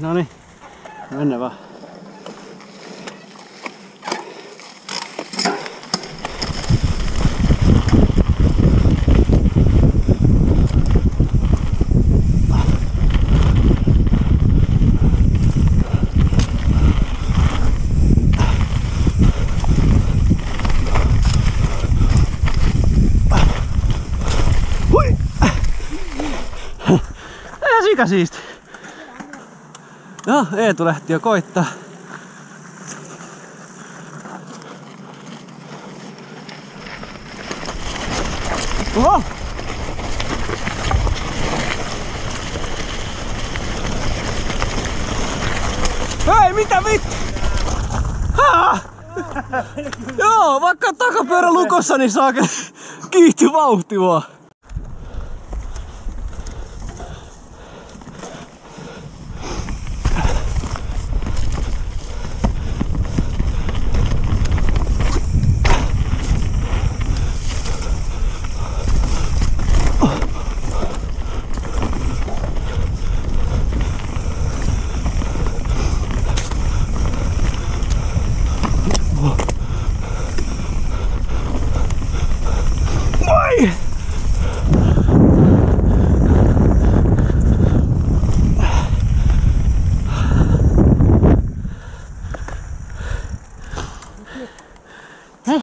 No niin, mennään vaan. Hui! Ihan sika siisti. No, Eetu lähti jo koittaa. Oho! Hei, mitä vittu? Joo, vaikka takapyörä lukossa, niin saa kiihty vauhti vaan. Huh?